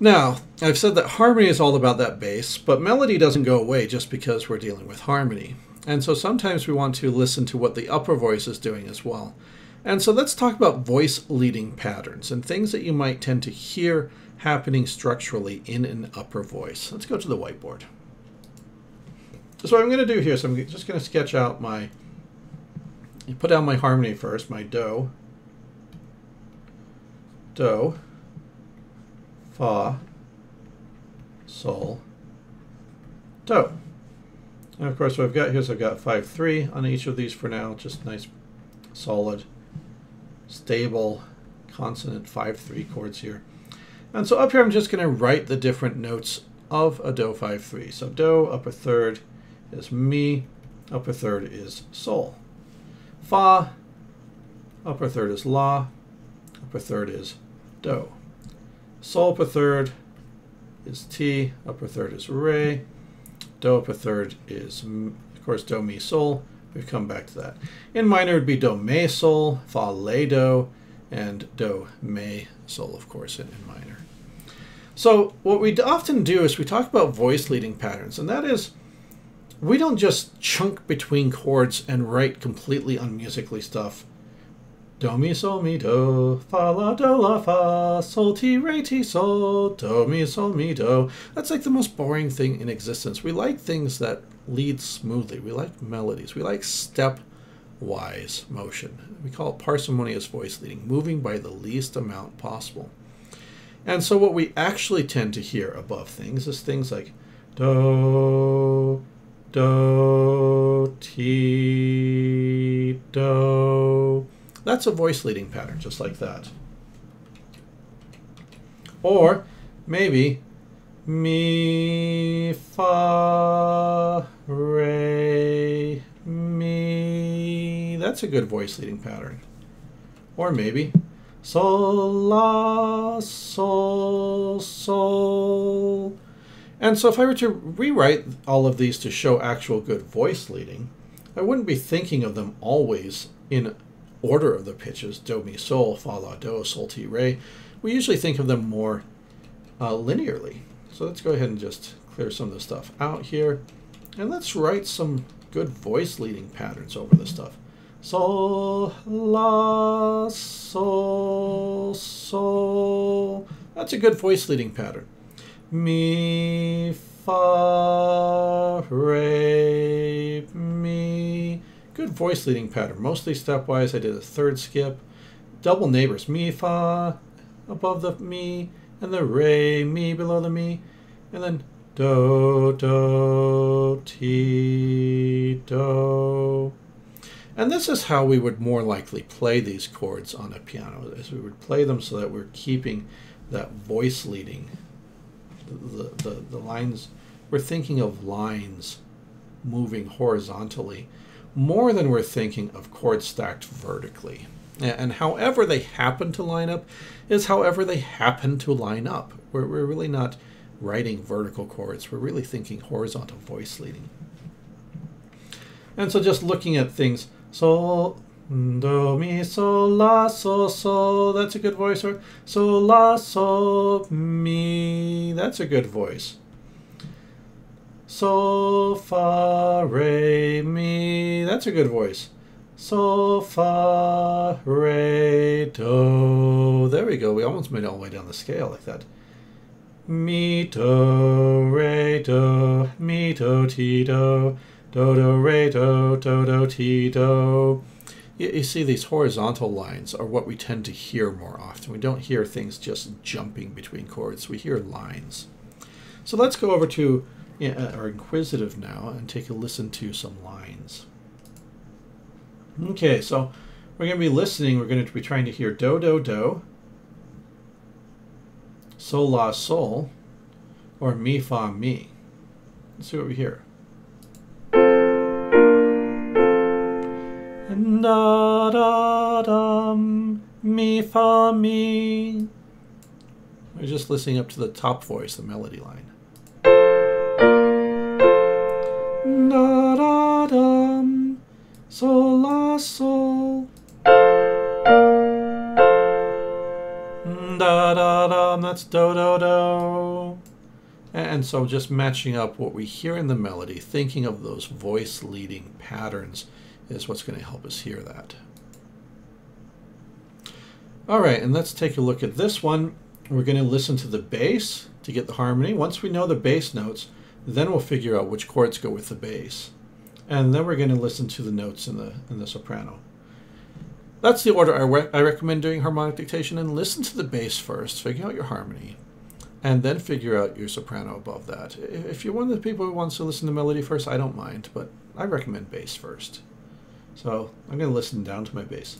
Now, I've said that harmony is all about that bass, but melody doesn't go away just because we're dealing with harmony. And so sometimes we want to listen to what the upper voice is doing as well. And so let's talk about voice leading patterns and things that you might tend to hear happening structurally in an upper voice. Let's go to the whiteboard. So what I'm going to do here is I'm just going to sketch out my, put down my harmony first, my do, do, fa, sol, do. And of course what I've got here is I've got 5-3 on each of these for now, just nice solid stable consonant 5-3 chords here. And so up here I'm just going to write the different notes of a Do 5-3. So Do, upper third is Mi, upper third is Sol. Fa, upper third is La, upper third is Do. Sol upper third is T, upper third is Re, Do upper third is, of course, Do, Mi, Sol, We've come back to that. In minor, would be Do, Me, Sol, Fa, Le, Do, and Do, Me, Sol, of course, in, in minor. So what we often do is we talk about voice leading patterns, and that is we don't just chunk between chords and write completely unmusically stuff. Do, mi, sol, mi, do, fa, la, do, la, fa, sol, ti, re, ti, sol, do, mi, sol, mi, do. That's like the most boring thing in existence. We like things that lead smoothly. We like melodies. We like step-wise motion. We call it parsimonious voice leading, moving by the least amount possible. And so what we actually tend to hear above things is things like do, do, ti, do. That's a voice leading pattern, just like that. Or maybe mi, fa, re, mi. That's a good voice leading pattern. Or maybe sol, la, sol, sol. And so if I were to rewrite all of these to show actual good voice leading, I wouldn't be thinking of them always in order of the pitches, do, mi, sol, fa, la, do, sol, ti, re. We usually think of them more uh, linearly. So let's go ahead and just clear some of the stuff out here. And let's write some good voice leading patterns over this stuff. Sol, la, sol, sol. That's a good voice leading pattern. Mi, fa, re, voice leading pattern. Mostly stepwise. I did a third skip. Double neighbors. Mi, fa, above the mi and the re, mi below the mi, and then do, do, ti, do. And this is how we would more likely play these chords on a piano, as we would play them so that we're keeping that voice leading. The, the, the lines, we're thinking of lines moving horizontally more than we're thinking of chords stacked vertically. And however they happen to line up is however they happen to line up. We're, we're really not writing vertical chords. We're really thinking horizontal voice leading. And so just looking at things, sol, do, mi, sol, la, sol, sol, that's a good voice. Or sol, la, sol, mi, that's a good voice. Sol, fa, re, mi, that's a good voice. Sol, fa, re, do. There we go. We almost made it all the way down the scale like that. Mi, do, re, do, mi, do, ti, do, do, do, re, do, do, do, ti, do. You, you see, these horizontal lines are what we tend to hear more often. We don't hear things just jumping between chords. We hear lines. So let's go over to yeah, uh, our InQuizitive now and take a listen to some lines. Okay, so we're going to be listening. We're going to be trying to hear do, do, do, sol, la, sol, or mi, fa, mi. Let's see what we hear. Da, da, dum, mi, fa, mi. We're just listening up to the top voice, the melody line. Sol, la, sol. dum da da. That's do do do. And so just matching up what we hear in the melody, thinking of those voice leading patterns is what's going to help us hear that. All right, and let's take a look at this one. We're going to listen to the bass to get the harmony. Once we know the bass notes, then we'll figure out which chords go with the bass. And then we're going to listen to the notes in the, in the soprano. That's the order I, re I recommend doing harmonic dictation and listen to the bass first, figure out your harmony, and then figure out your soprano above that. If you're one of the people who wants to listen to melody first, I don't mind, but I recommend bass first. So I'm going to listen down to my bass.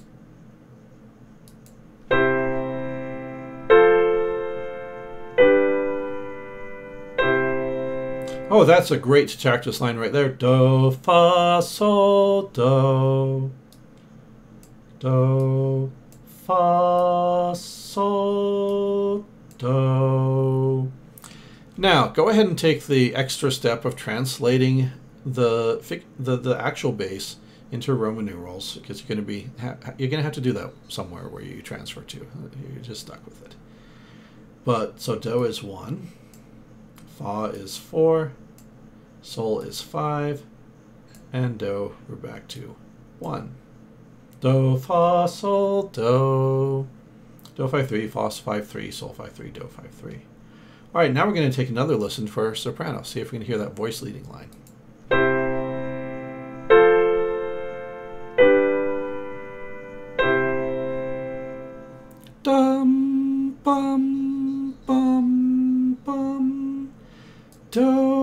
Oh, that's a great Tactus line right there. Do, fa, sol, do. Do, fa, sol, do. Now, go ahead and take the extra step of translating the the, the actual bass into Roman numerals because you're going to be you're going to have to do that somewhere where you transfer to. You're just stuck with it. But so do is one, fa is four, Sol is 5, and Do, we're back to 1. Do, Fa, Sol, Do. Do 5 3, Fa 5 3, Sol 5 3, Do 5 3. All right, now we're going to take another listen for soprano, see if we can hear that voice leading line. Dum, bum, bum, bum, do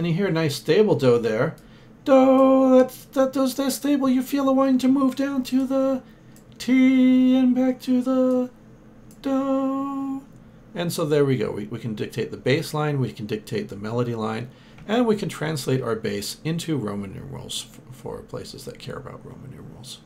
and you hear a nice stable do there. Do, that's, that does that stable. You feel a wanting to move down to the T and back to the do. And so there we go. We, we can dictate the bass line, we can dictate the melody line, and we can translate our bass into Roman numerals for places that care about Roman numerals.